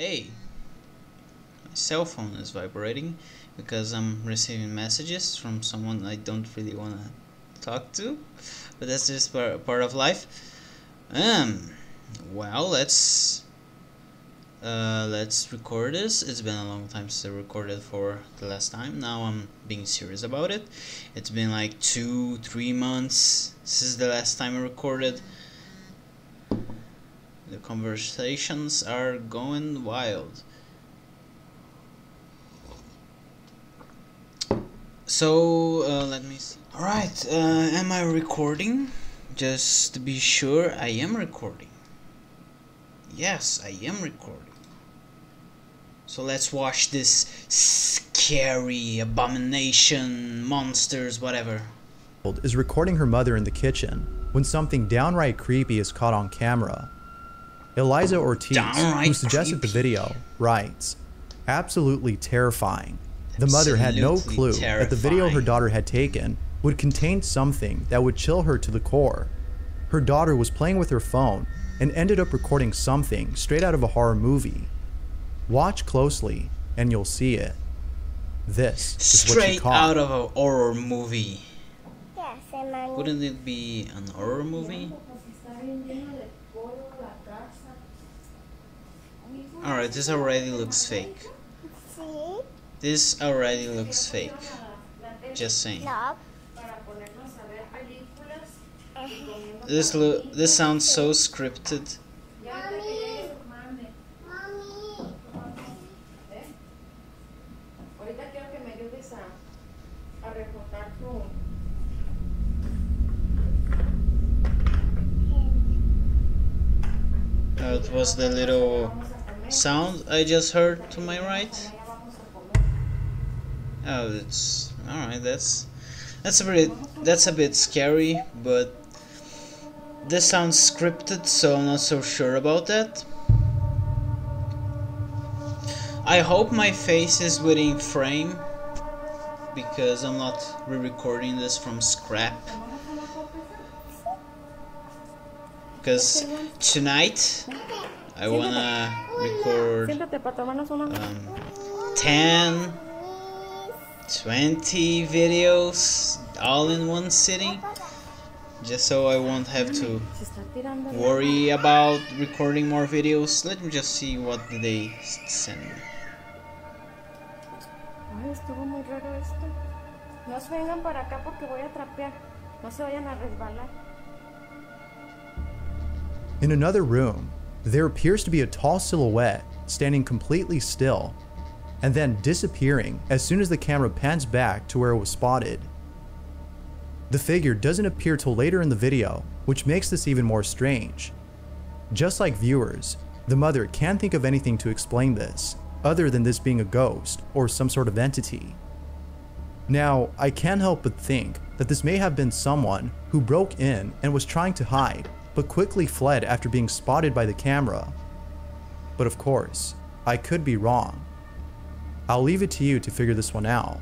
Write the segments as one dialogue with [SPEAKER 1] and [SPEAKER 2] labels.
[SPEAKER 1] Hey, my cell phone is vibrating because I'm receiving messages from someone I don't really want to talk to, but that's just part, part of life. Um, well, let's uh, let's record this. It's been a long time since I recorded for the last time. Now I'm being serious about it. It's been like two, three months since the last time I recorded. The conversations are going wild. So, uh, let me see. Alright, uh, am I recording? Just to be sure, I am recording. Yes, I am recording. So let's watch this scary abomination, monsters, whatever.
[SPEAKER 2] is recording her mother in the kitchen when something downright creepy is caught on camera. Eliza Ortiz,
[SPEAKER 1] Downright
[SPEAKER 2] who suggested the video, writes, Absolutely terrifying. The mother had no
[SPEAKER 1] Absolutely
[SPEAKER 2] clue that the video her daughter had taken would contain something that would chill her to the core. Her daughter was playing with her phone and ended up recording something straight out of a horror movie. Watch closely and you'll see it. This is what she
[SPEAKER 1] Straight
[SPEAKER 2] caught.
[SPEAKER 1] out of a horror movie.
[SPEAKER 3] ¿Qué hace, mami?
[SPEAKER 1] Wouldn't it be an horror movie? Alright, this already looks fake.
[SPEAKER 3] Sí.
[SPEAKER 1] This already looks fake. Just saying. This lo- this sounds so scripted.
[SPEAKER 4] Tu...
[SPEAKER 1] That was the little sound I just heard to my right. Oh, it's all right. That's that's a bit that's a bit scary, but this sounds scripted, so I'm not so sure about that. I hope my face is within frame because I'm not re-recording this from scrap. Because tonight I wanna record
[SPEAKER 4] Siéntate para tomarnos una...
[SPEAKER 1] um, 10 20 videos all in one sitting just so I won't have to
[SPEAKER 4] Se está tirando...
[SPEAKER 1] worry about recording more videos let me just see what they send me
[SPEAKER 4] Ay, estuvo muy raro esto. No se vengan para acá porque voy a trapear. No se vayan a resbalar.
[SPEAKER 2] In another room, there appears to be a tall silhouette standing completely still and then disappearing as soon as the camera pans back to where it was spotted. The figure doesn't appear till later in the video, which makes this even more strange. Just like viewers, the mother can't think of anything to explain this, other than this being a ghost or some sort of entity. Now, I can't help but think that this may have been someone who broke in and was trying to hide, but quickly fled after being spotted by the camera. But of course, I could be wrong. I'll leave it to you to figure this one out.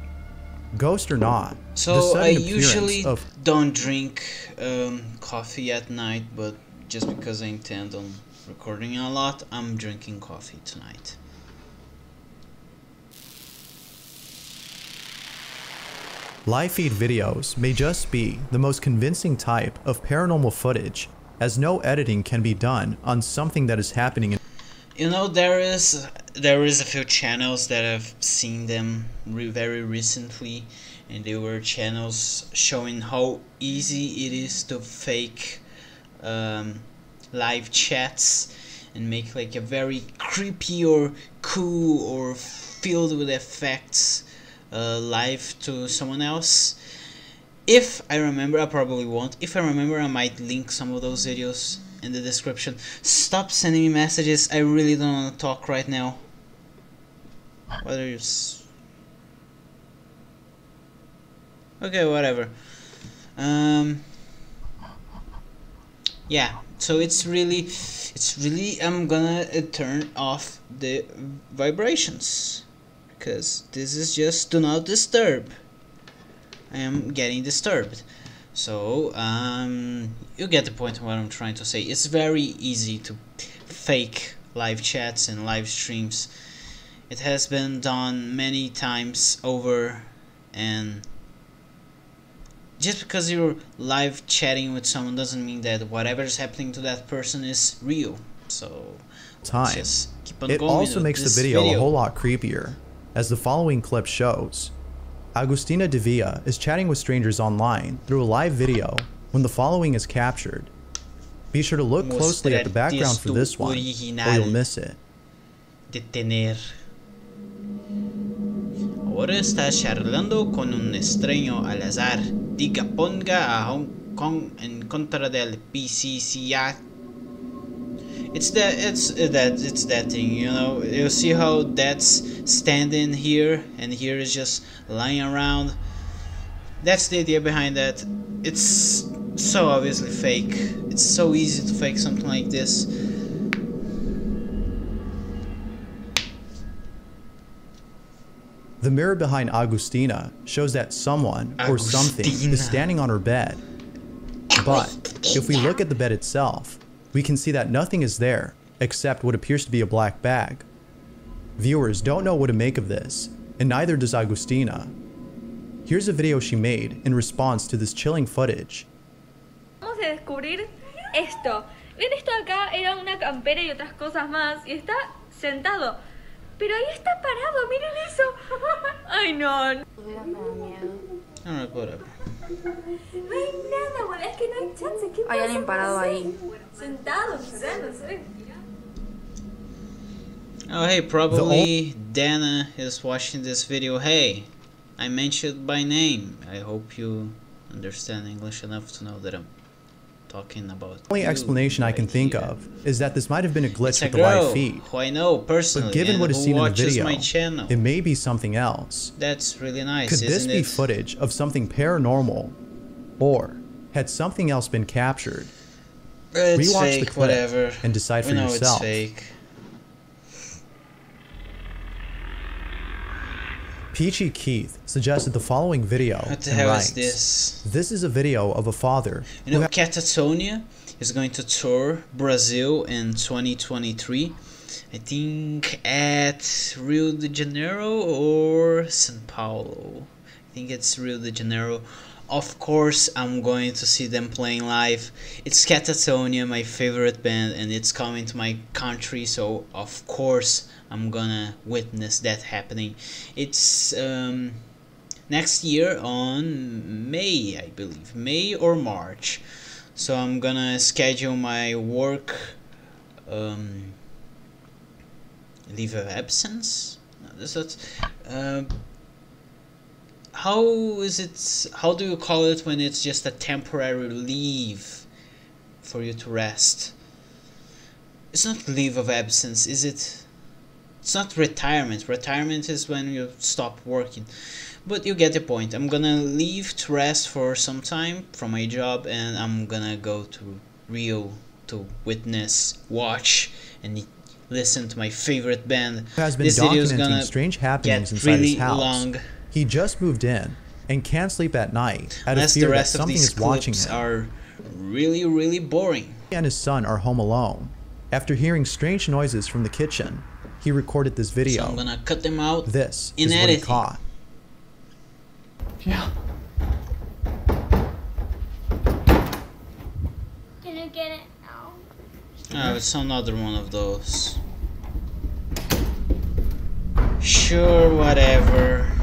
[SPEAKER 2] Ghost or not,
[SPEAKER 1] so I usually
[SPEAKER 2] of
[SPEAKER 1] don't drink um, coffee at night but just because I intend on recording a lot I'm drinking coffee tonight
[SPEAKER 2] live feed videos may just be the most convincing type of paranormal footage, as no editing can be done on something that is happening in
[SPEAKER 1] You know there is there is a few channels that I've seen them re- very recently, and they were channels showing how easy it is to fake um, live chats and make like a very creepy or cool or filled with effects uh, live to someone else. If I remember, I probably won't. If I remember, I might link some of those videos in the description. Stop sending me messages. I really don't want to talk right now. Whether you. S- okay, whatever. Um. Yeah. So it's really, it's really. I'm gonna uh, turn off the vibrations because this is just do not disturb. I am getting disturbed. So, um, you get the point of what I'm trying to say. It's very easy to fake live chats and live streams. It has been done many times over, and just because you're live chatting with someone doesn't mean that whatever is happening to that person is real. So
[SPEAKER 2] time.
[SPEAKER 1] just keep on
[SPEAKER 2] It also makes the
[SPEAKER 1] this
[SPEAKER 2] video, a whole lot creepier, as the following clip shows. Agustina de Villa is chatting with strangers online through a live video when the following is captured. Be sure to look closely at the background for this one, or you'll miss it.
[SPEAKER 1] de tener. Ahora está charlando con un extraño al azar. Diga ponga a Hong Kong en contra del PCCI. It's that it's that it's that thing, you know. You see how that's standing here and here is just lying around. That's the idea behind that. It's so obviously fake. It's so easy to fake something like this.
[SPEAKER 2] The mirror behind Agustina shows that someone or something is standing on her bed. But if we look at the bed itself, we can see that nothing is there except what appears to be a black bag. Viewers don't know what to make of this, and neither does Agustina. Here's a video she made in response to this chilling footage.
[SPEAKER 4] Vamos a descubrir esto. Ven, esto acá era una campera y otras cosas más. Y está sentado. Pero ahí está parado, miren eso. Ay, no. No
[SPEAKER 1] Alright, whatever.
[SPEAKER 4] hay nada, bueno, es que no hay chance. ¿Qué
[SPEAKER 5] Hay
[SPEAKER 4] pasa?
[SPEAKER 5] alguien parado ahí.
[SPEAKER 4] Sentado, quizás, no sé.
[SPEAKER 1] Oh, hey, probably Dana is watching this video. Hey, I mentioned by name. I hope you understand English enough to know that I'm talking about.
[SPEAKER 2] The only explanation I can think
[SPEAKER 1] here.
[SPEAKER 2] of is that this might have been a glitch
[SPEAKER 1] a
[SPEAKER 2] with the live feed.
[SPEAKER 1] who I know personally,
[SPEAKER 2] But given what is seen in the video,
[SPEAKER 1] my channel.
[SPEAKER 2] it may be something else.
[SPEAKER 1] That's really nice,
[SPEAKER 2] Could this be
[SPEAKER 1] it?
[SPEAKER 2] footage of something paranormal? Or had something else been captured?
[SPEAKER 1] It's
[SPEAKER 2] Rewatch the
[SPEAKER 1] fake,
[SPEAKER 2] clip
[SPEAKER 1] whatever.
[SPEAKER 2] and decide
[SPEAKER 1] we
[SPEAKER 2] for yourself.
[SPEAKER 1] it's fake.
[SPEAKER 2] Peachy Keith suggested the following video
[SPEAKER 1] What the hell
[SPEAKER 2] writes,
[SPEAKER 1] is this?
[SPEAKER 2] This is a video of a father
[SPEAKER 1] You know, Katatonia is going to tour Brazil in 2023. I think at Rio de Janeiro or São Paulo. I think it's Rio de Janeiro. Of course, I'm going to see them playing live. It's Katatonia, my favorite band, and it's coming to my country, so of course I'm gonna witness that happening. It's um, next year on May, I believe, May or March. So I'm gonna schedule my work um, leave of absence. No, that's not. Uh, how is it? How do you call it when it's just a temporary leave for you to rest? It's not leave of absence, is it? It's not retirement. Retirement is when you stop working. But you get the point. I'm gonna leave to rest for some time from my job and I'm gonna go to Rio to witness, watch, and listen to my favorite band.
[SPEAKER 2] has been
[SPEAKER 1] this video is
[SPEAKER 2] documenting
[SPEAKER 1] gonna
[SPEAKER 2] strange happenings inside
[SPEAKER 1] really
[SPEAKER 2] his house.
[SPEAKER 1] long.
[SPEAKER 2] He just moved in and can't sleep at night out of
[SPEAKER 1] Unless
[SPEAKER 2] fear
[SPEAKER 1] the
[SPEAKER 2] that
[SPEAKER 1] rest of
[SPEAKER 2] something
[SPEAKER 1] these
[SPEAKER 2] is watching him.
[SPEAKER 1] are really, really boring.
[SPEAKER 2] He and his son are home alone. After hearing strange noises from the kitchen, he recorded this
[SPEAKER 1] So
[SPEAKER 2] video.
[SPEAKER 1] I'm gonna cut them out.
[SPEAKER 2] This
[SPEAKER 1] in
[SPEAKER 2] is what he caught.
[SPEAKER 6] Yeah.
[SPEAKER 3] Can you get it out?
[SPEAKER 1] Oh, ah, it's another one of those. Sure, whatever.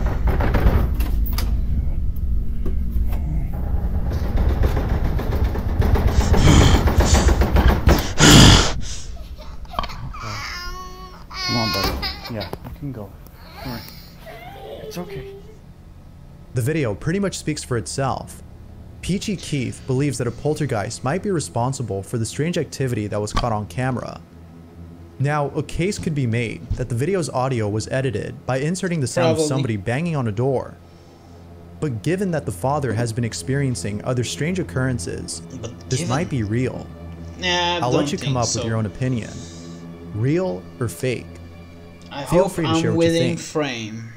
[SPEAKER 6] Can go. All right. It's okay.
[SPEAKER 2] The video pretty much speaks for itself. Peachy Keith believes that a poltergeist might be responsible for the strange activity that was caught on camera. Now, a case could be made that the video's audio was edited by inserting the sound
[SPEAKER 1] Probably.
[SPEAKER 2] of somebody banging on a door. But given that the father has been experiencing other strange occurrences, this might be real.
[SPEAKER 1] Nah,
[SPEAKER 2] I'll
[SPEAKER 1] don't
[SPEAKER 2] let you come up
[SPEAKER 1] so.
[SPEAKER 2] with your own opinion. Real or fake?
[SPEAKER 1] I
[SPEAKER 2] feel free to
[SPEAKER 1] I'm
[SPEAKER 2] share what you
[SPEAKER 1] within
[SPEAKER 2] think.
[SPEAKER 1] frame.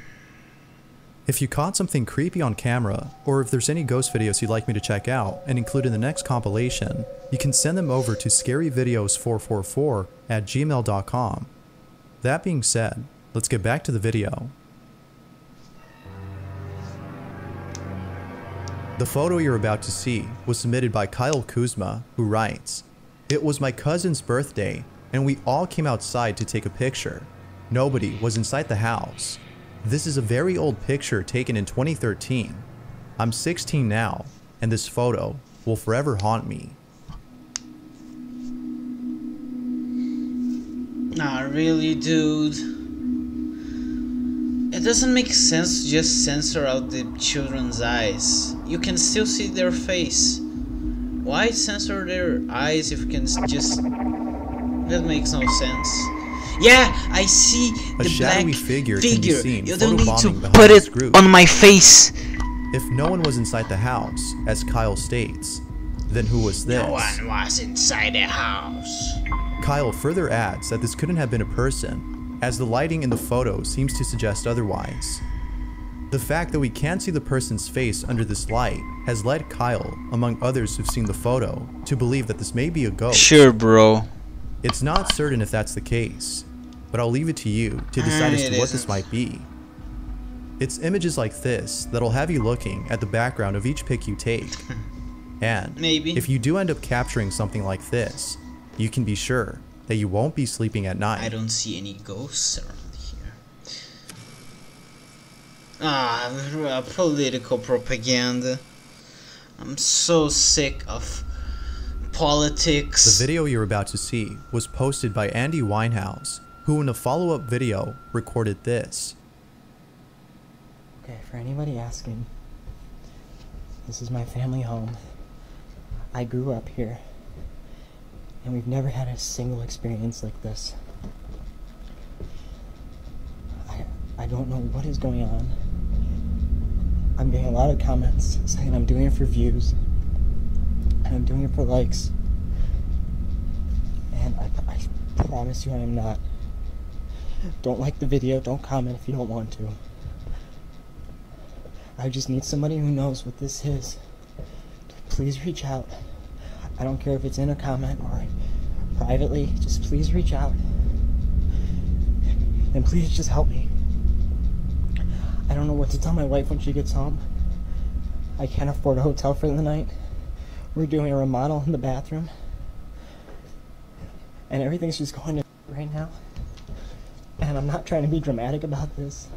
[SPEAKER 2] If you caught something creepy on camera, or if there's any ghost videos you'd like me to check out and include in the next compilation, you can send them over to scaryvideos444 at gmail.com. That being said, let's get back to the video. The photo you're about to see was submitted by Kyle Kuzma, who writes, It was my cousin's birthday, and we all came outside to take a picture. Nobody was inside the house. This is a very old picture taken in 2013. I'm 16 now, and this photo will forever haunt me.
[SPEAKER 1] Nah, really, dude. It doesn't make sense to just censor out the children's eyes. You can still see their face. Why censor their eyes if you can just. That makes no sense. Yeah, I see
[SPEAKER 2] A
[SPEAKER 1] the
[SPEAKER 2] shadowy
[SPEAKER 1] black
[SPEAKER 2] figure can be seen
[SPEAKER 1] you don't need to put it
[SPEAKER 2] group.
[SPEAKER 1] on my face.
[SPEAKER 2] If no one was inside the house, as Kyle states, then who was this?
[SPEAKER 1] No one was inside the house.
[SPEAKER 2] Kyle further adds that this couldn't have been a person, as the lighting in the photo seems to suggest otherwise. The fact that we can't see the person's face under this light has led Kyle, among others who've seen the photo, to believe that this may be a ghost.
[SPEAKER 1] Sure, bro.
[SPEAKER 2] It's not certain if that's the case, but I'll leave it to you to decide as to what this might be. It's images like this that'll have you looking at the background of each pic you take. And
[SPEAKER 1] Maybe.
[SPEAKER 2] if you do end up capturing something like this, you can be sure that you won't be sleeping at night.
[SPEAKER 1] I don't see any ghosts around here. Ah, political propaganda. I'm so sick of politics.
[SPEAKER 2] The video you're about to see was posted by Andy Winehouse, who in a follow-up video recorded this.
[SPEAKER 5] Okay, for anybody asking, this is my family home. I grew up here, and we've never had a single experience like this. I, I don't know what is going on. I'm getting a lot of comments saying I'm doing it for views, and I'm doing it for likes. And I, I promise you I am not. Don't like the video, don't comment if you don't want to. I just need somebody who knows what this is. Please reach out. I don't care if it's in a comment or privately, just please reach out. And please just help me. I don't know what to tell my wife when she gets home. I can't afford a hotel for the night. We're doing a remodel in the bathroom. And everything's just going to right now. And I'm not trying to be dramatic about this.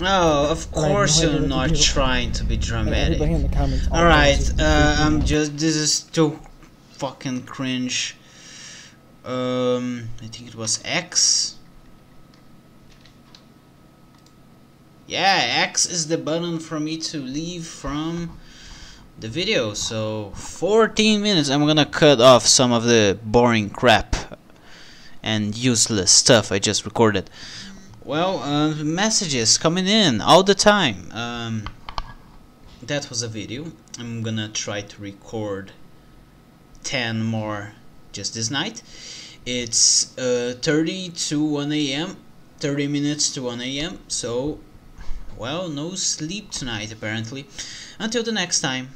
[SPEAKER 1] Oh, of
[SPEAKER 5] I have no
[SPEAKER 1] course you're
[SPEAKER 5] to
[SPEAKER 1] not trying to be dramatic.
[SPEAKER 5] comments. all
[SPEAKER 1] Alright, uh, I'm just. This is too fucking cringe. Um, I think it was X. Yeah, X is the button for me to leave from the video. So, 14 minutes. I'm gonna cut off some of the boring crap and useless stuff I just recorded. Well, uh, messages coming in all the time. Um, that was a video. I'm gonna try to record 10 more just this night. It's uh, 30 to 1 a.m. 30 minutes to 1 a.m. So, well, no sleep tonight apparently. Until the next time.